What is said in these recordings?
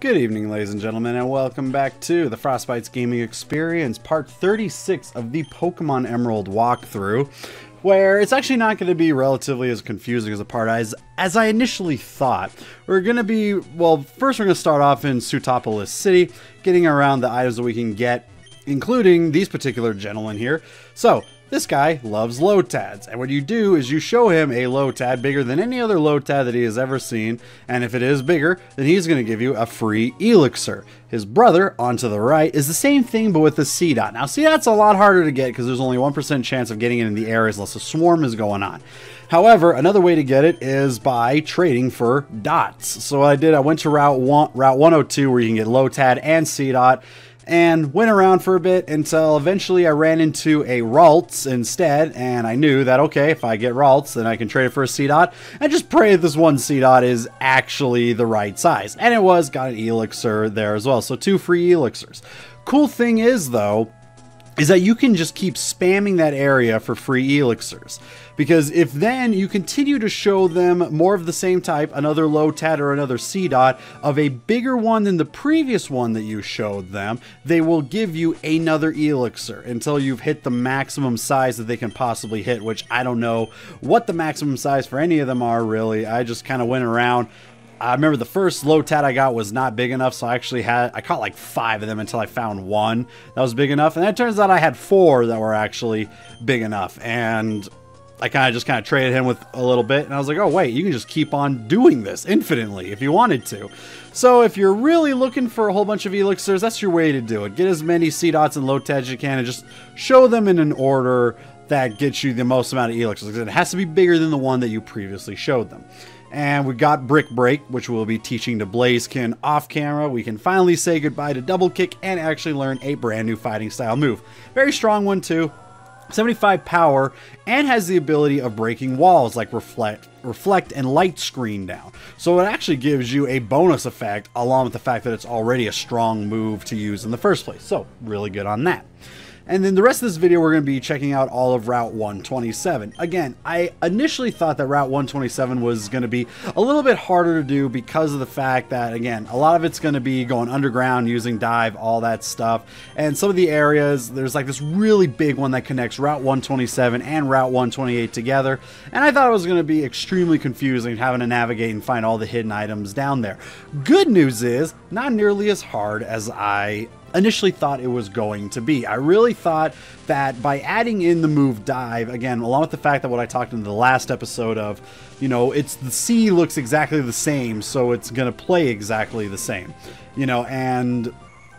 Good evening, ladies and gentlemen, and welcome back to the FrostBytez Gaming Experience, part 36 of the Pokemon Emerald walkthrough, where it's actually not going to be relatively as confusing as a part as, as I initially thought. We're going to be, well, first we're going to start off in Sootopolis City, getting around the items that we can get, including these particular gentlemen here. So, this guy loves Lotads, and what you do is you show him a Lotad bigger than any other Lotad that he has ever seen, and if it is bigger, then he's going to give you a free Elixir. His brother, on to the right, is the same thing but with the Seedot. Now, Seedot's a lot harder to get because there's only 1% chance of getting it in the areas unless a swarm is going on. However, another way to get it is by trading for dots. So what I did, I went to Route, one, Route 102 where you can get Lotad and Seedot, and went around for a bit until eventually I ran into a Ralts instead, and I knew that, okay, if I get Ralts, then I can trade it for a Seedot, and just pray that this one Seedot is actually the right size. And it was, got an Elixir there as well, so two free Elixirs. Cool thing is, though, is that you can just keep spamming that area for free elixirs. Because if then you continue to show them more of the same type, another Lotad or another Seedot, of a bigger one than the previous one that you showed them, they will give you another elixir until you've hit the maximum size that they can possibly hit, which I don't know what the maximum size for any of them are really. I just kind of went around I remember the first Lotad I got was not big enough, so I actually had I caught like five of them until I found one that was big enough, and it turns out I had four that were actually big enough, and I kind of just kind of traded him with a little bit, and I was like, oh wait, you can just keep on doing this infinitely if you wanted to. So if you're really looking for a whole bunch of elixirs, that's your way to do it. Get as many Seedots and Lotads as you can, and just show them in an order that gets you the most amount of elixirs. It has to be bigger than the one that you previously showed them. And we got Brick Break, which we'll be teaching to Blaziken off camera. We can finally say goodbye to Double Kick and actually learn a brand new fighting style move. Very strong one too. 75 power and has the ability of breaking walls like reflect reflect and light screen down so it actually gives you a bonus effect along with the fact that it's already a strong move to use in the first place so really good on that and then the rest of this video, we're going to be checking out all of Route 127. Again, I initially thought that Route 127 was going to be a little bit harder to do because of the fact that, again, a lot of it's going to be going underground, using dive, all that stuff. And some of the areas, there's like this really big one that connects Route 127 and Route 128 together. And I thought it was going to be extremely confusing having to navigate and find all the hidden items down there. Good news is, not nearly as hard as I initially thought it was going to be. I really thought that by adding in the move dive, again, along with the fact that what I talked in the last episode of, you know, it's the sea looks exactly the same, so it's going to play exactly the same, you know, and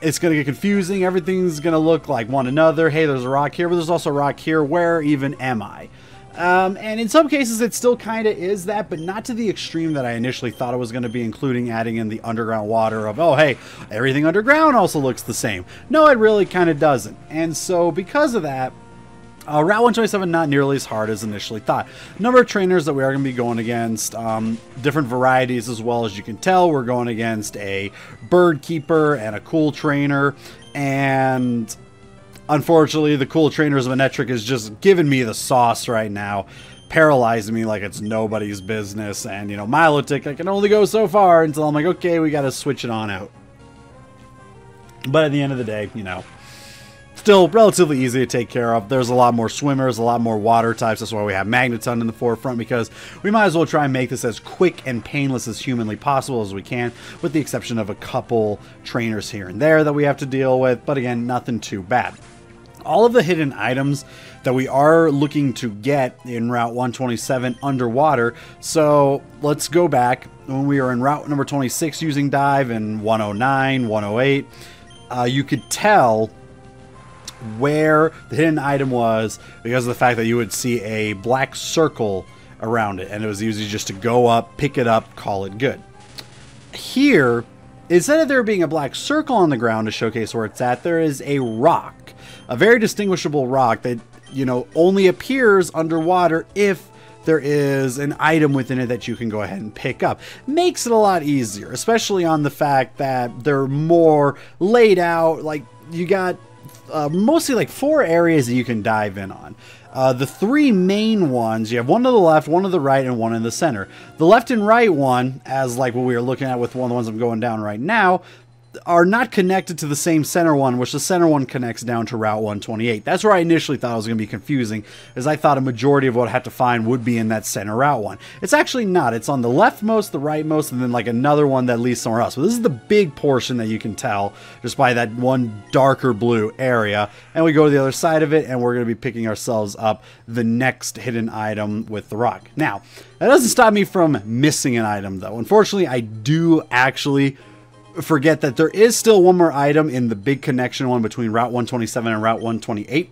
it's going to get confusing. Everything's going to look like one another. Hey, there's a rock here, but there's also a rock here. Where even am I? Um, and in some cases, it still kind of is that, but not to the extreme that I initially thought it was going to be, including adding in the underground water of, oh, hey, everything underground also looks the same. No, it really kind of doesn't. And so, because of that, uh, Route 127 not nearly as hard as initially thought. Number of trainers that we are going to be going against, um, different varieties as well as you can tell. We're going against a bird keeper and a cool trainer, and Unfortunately, the cool trainers of Manectric is just giving me the sauce right now, paralyzing me like it's nobody's business. And, you know, Milotic, I can only go so far until I'm like, okay, we got to switch it on out. But at the end of the day, you know, still relatively easy to take care of. There's a lot more swimmers, a lot more water types. That's why we have Magneton in the forefront because we might as well try and make this as quick and painless as humanly possible as we can, with the exception of a couple trainers here and there that we have to deal with. But again, nothing too bad all of the hidden items that we are looking to get in Route 127 underwater. So let's go back when we were in Route number 26 using dive in 109, 108. Uh, you could tell where the hidden item was because of the fact that you would see a black circle around it and it was easy just to go up, pick it up, call it good. Here, instead of there being a black circle on the ground to showcase where it's at, there is a rock a very distinguishable rock that, you know, only appears underwater if there is an item within it that you can go ahead and pick up. Makes it a lot easier, especially on the fact that they're more laid out. Like, you got uh, mostly like four areas that you can dive in on. Uh, the three main ones, you have one to the left, one to the right, and one in the center. The left and right one, as like what we are looking at with one of the ones I'm going down right now, are not connected to the same center one, which the center one connects down to Route 128. That's where I initially thought it was going to be confusing, as I thought a majority of what I had to find would be in that center route one. It's actually not. It's on the leftmost, the rightmost, and then like another one that leads somewhere else. So this is the big portion that you can tell just by that one darker blue area. And we go to the other side of it, and we're going to be picking ourselves up the next hidden item with the rock. Now, that doesn't stop me from missing an item, though. Unfortunately, I do actually forget that there is still one more item in the big connection one between Route 127 and Route 128.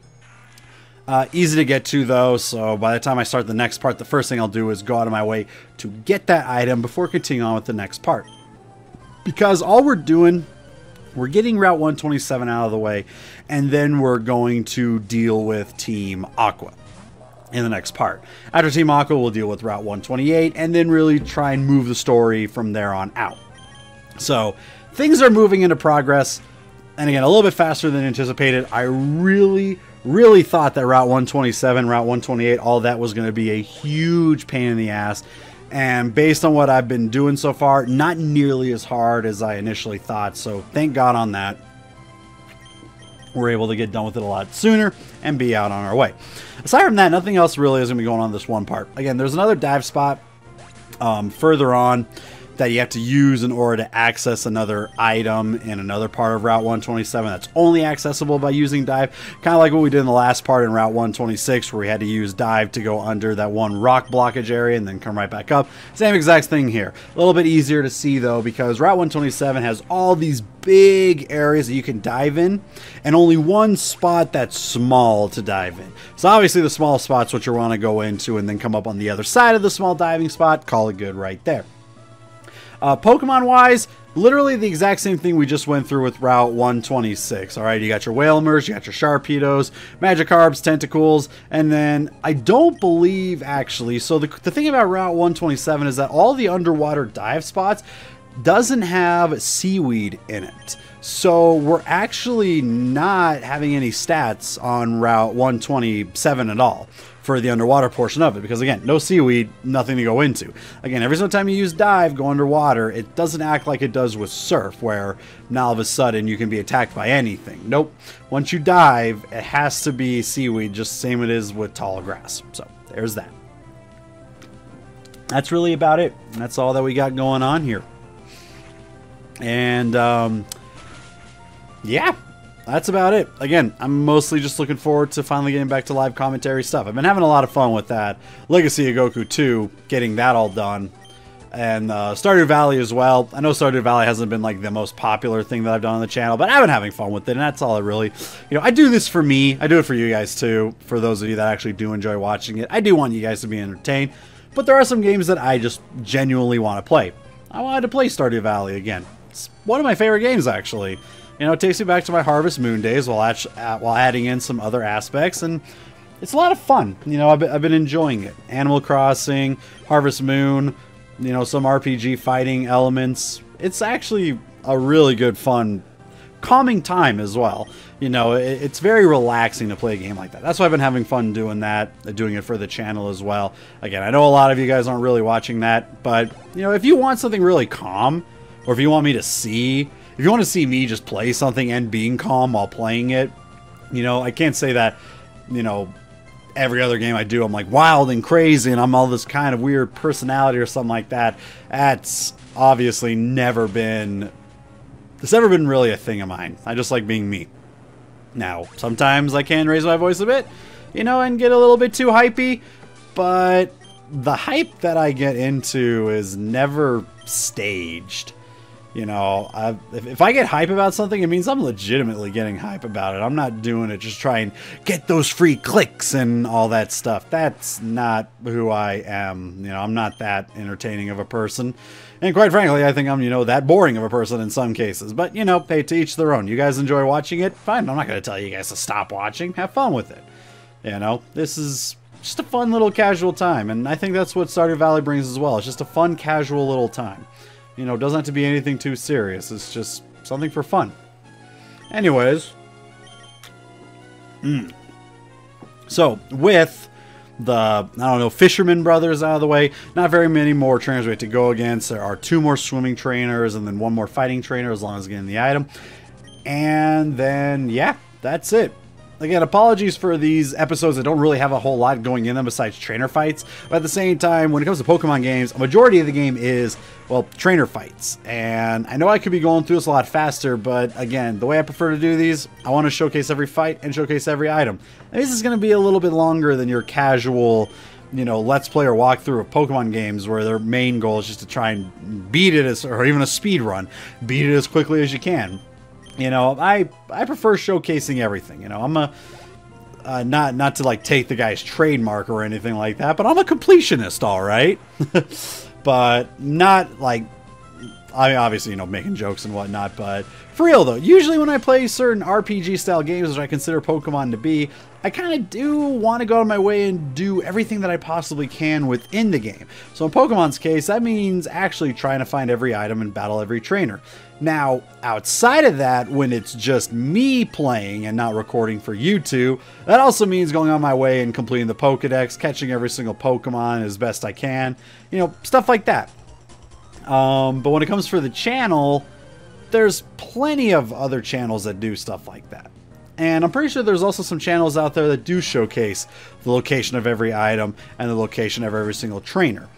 Uh, easy to get to though, so by the time I start the next part, the first thing I'll do is go out of my way to get that item before continuing on with the next part. Because all we're doing, we're getting Route 127 out of the way, and then we're going to deal with Team Aqua in the next part. After Team Aqua, we'll deal with Route 128, and then really try and move the story from there on out. So things are moving into progress. And again, a little bit faster than anticipated. I really, really thought that Route 127, Route 128, all that was going to be a huge pain in the ass. And based on what I've been doing so far, not nearly as hard as I initially thought. So thank God on that. We're able to get done with it a lot sooner and be out on our way. Aside from that, nothing else really is going to be going on this one part. Again, there's another dive spot um, further on that you have to use in order to access another item in another part of Route 127 that's only accessible by using dive. Kind of like what we did in the last part in Route 126 where we had to use dive to go under that one rock blockage area and then come right back up. Same exact thing here. A little bit easier to see though because Route 127 has all these big areas that you can dive in and only one spot that's small to dive in. So obviously the small spot's what you want to go into and then come up on the other side of the small diving spot, call it good right there. Uh, Pokemon wise, literally the exact same thing we just went through with Route 126. All right, you got your Wailmers, you got your Sharpedos, Magikarps, Tentacools, and then I don't believe actually. So the, the thing about Route 127 is that all the underwater dive spots doesn't have seaweed in it. So we're actually not having any stats on Route 127 at all for the underwater portion of it because again no seaweed nothing to go into. Again every single time you use dive go underwater it doesn't act like it does with surf where now all of a sudden you can be attacked by anything. Nope. Once you dive it has to be seaweed just same it is with tall grass. So there's that. That's really about it. That's all that we got going on here. And um, yeah that's about it. Again, I'm mostly just looking forward to finally getting back to live commentary stuff. I've been having a lot of fun with that. Legacy of Goku 2, getting that all done. And uh, Stardew Valley as well. I know Stardew Valley hasn't been like the most popular thing that I've done on the channel, but I've been having fun with it, and that's all I really, you know, I do this for me. I do it for you guys too. For those of you that actually do enjoy watching it, I do want you guys to be entertained. But there are some games that I just genuinely want to play. I wanted to play Stardew Valley again. It's one of my favorite games, actually. You know, it takes me back to my Harvest Moon days while, while adding in some other aspects, and it's a lot of fun. You know, I've been, I've been enjoying it. Animal Crossing, Harvest Moon, you know, some RPG fighting elements. It's actually a really good, fun, calming time as well. You know, it, it's very relaxing to play a game like that. That's why I've been having fun doing that, uh, doing it for the channel as well. Again, I know a lot of you guys aren't really watching that, but, you know, if you want something really calm, or if you want me to see if you want to see me just play something and being calm while playing it, you know, I can't say that, you know, every other game I do, I'm like wild and crazy and I'm all this kind of weird personality or something like that. That's obviously never been, it's never been really a thing of mine. I just like being me. Now, sometimes I can raise my voice a bit, you know, and get a little bit too hypey, but the hype that I get into is never staged. You know, I, if, I get hype about something, it means I'm legitimately getting hype about it. I'm not doing it just trying get those free clicks and all that stuff. That's not who I am. You know, I'm not that entertaining of a person. And quite frankly, I think I'm, you know, that boring of a person in some cases. But, you know, pay to each their own. You guys enjoy watching it? Fine. I'm not going to tell you guys to stop watching. Have fun with it. You know, this is just a fun little casual time. And I think that's what Stardew Valley brings as well. It's just a fun, casual little time. You know, doesn't have to be anything too serious. It's just something for fun. Anyways, Mm. So, with the, I don't know, Fisherman Brothers out of the way, not very many more trainers we have to go against. There are two more swimming trainers and then one more fighting trainer as long as getting the item. And then, yeah, that's it. Again, apologies for these episodes that don't really have a whole lot going in them besides trainer fights. But at the same time, when it comes to Pokemon games, a majority of the game is, well, trainer fights. And I know I could be going through this a lot faster, but again, the way I prefer to do these, I want to showcase every fight and showcase every item. And this is going to be a little bit longer than your casual you know, let's play or walkthrough of Pokemon games where their main goal is just to try and beat it as, or even a speed run, beat it as quickly as you can. You know, I I prefer showcasing everything. You know, I'm a uh, not not to like take the guy's trademark or anything like that, but I'm a completionist, all right. but not like I mean, obviously you know making jokes and whatnot, but for real though, usually when I play certain RPG style games, which I consider Pokemon to be, I kind of do want to go out of my way and do everything that I possibly can within the game. So in Pokemon's case, that means actually trying to find every item and battle every trainer. Now, outside of that, when it's just me playing and not recording for YouTube, that also means going on my way and completing the Pokedex, catching every single Pokemon as best I can, you know, stuff like that. Um, but when it comes for the channel, there's plenty of other channels that do stuff like that. And I'm pretty sure there's also some channels out there that do showcase the location of every item and the location of every single trainer.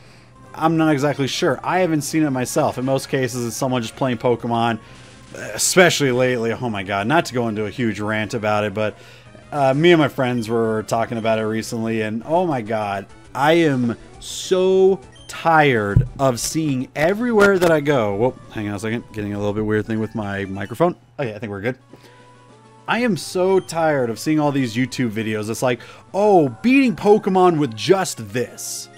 I'm not exactly sure. I haven't seen it myself. In most cases, it's someone just playing Pokemon, especially lately. Oh my god, not to go into a huge rant about it, but uh, me and my friends were talking about it recently, and oh my god, I am so tired of seeing everywhere that I go. Whoa, hang on a second. Getting a little bit weird thing with my microphone. Oh, okay, I think we're good. I am so tired of seeing all these YouTube videos. It's like, oh, beating Pokemon with just this.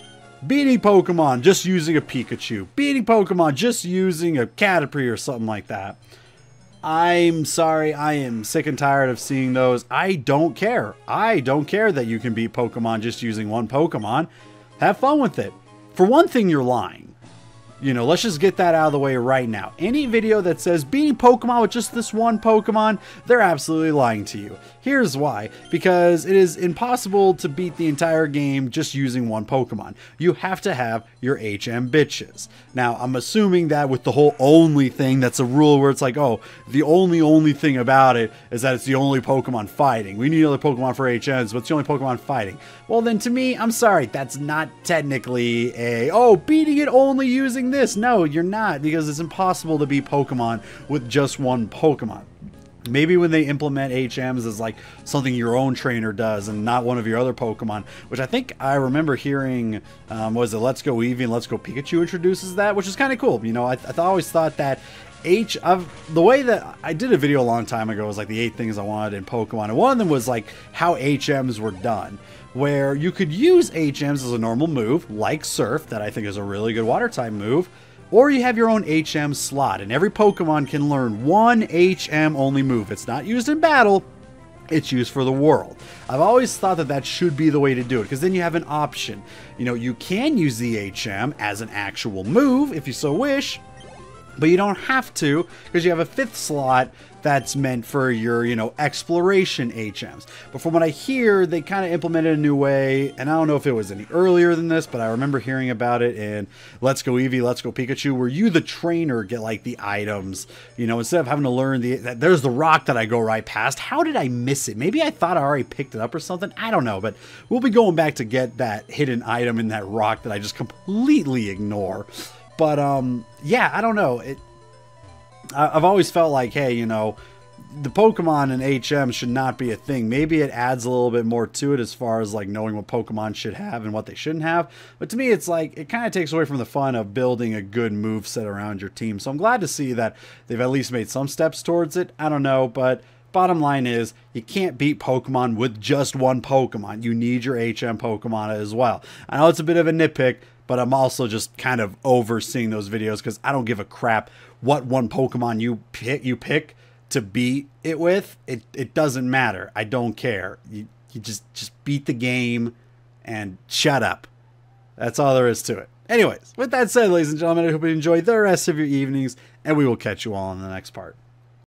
Beating Pokemon just using a Pikachu. Beating Pokemon just using a Caterpie or something like that. I'm sorry, I am sick and tired of seeing those. I don't care. I don't care that you can beat Pokemon just using one Pokemon. Have fun with it. For one thing, you're lying. You know, let's just get that out of the way right now. Any video that says beating Pokemon with just this one Pokemon, they're absolutely lying to you. Here's why. Because it is impossible to beat the entire game just using one Pokemon. You have to have your HM bitches. Now, I'm assuming that with the whole only thing, that's a rule where it's like, oh, the only only thing about it is that it's the only Pokemon fighting. We need other Pokemon for HMs, but it's the only Pokemon fighting. Well, then to me, I'm sorry, that's not technically a, oh, beating it only using this. No, you're not, because it's impossible to be Pokemon with just one Pokemon. Maybe when they implement HMs as like something your own trainer does and not one of your other Pokemon, which I think I remember hearing, um, was it Let's Go Eevee and Let's Go Pikachu introduces that, which is kind of cool. You know, I, I always thought that H of the way that I did a video a long time ago was like the eight things I wanted in Pokemon, and one of them was like how HMs were done where you could use HMs as a normal move, like Surf, that I think is a really good water type move, or you have your own HM slot, and every Pokemon can learn one HM only move. It's not used in battle, it's used for the world. I've always thought that that should be the way to do it because then you have an option. You know, you can use the HM as an actual move if you so wish, but you don't have to because you have a fifth slot that's meant for your, you know, exploration HMs. But from what I hear, they kind of implemented a new way, and I don't know if it was any earlier than this, but I remember hearing about it in Let's Go Eevee, Let's Go Pikachu, where you, the trainer, get like the items, you know, instead of having to learn the, there's the rock that I go right past. How did I miss it? Maybe I thought I already picked it up or something. I don't know, but we'll be going back to get that hidden item in that rock that I just completely ignore. But um, yeah, I don't know. It I've always felt like, hey, you know, the Pokemon and HM should not be a thing. Maybe it adds a little bit more to it as far as like knowing what Pokemon should have and what they shouldn't have. But to me, it's like it kind of takes away from the fun of building a good move set around your team. So I'm glad to see that they've at least made some steps towards it. I don't know, but bottom line is you can't beat Pokemon with just one Pokemon. You need your HM Pokemon as well. I know it's a bit of a nitpick, but I'm also just kind of overseeing those videos because I don't give a crap what one Pokemon you pick you pick to beat it with. It it doesn't matter. I don't care. You you just just beat the game and shut up. That's all there is to it. Anyways, with that said, ladies and gentlemen, I hope you enjoy the rest of your evenings, and we will catch you all in the next part.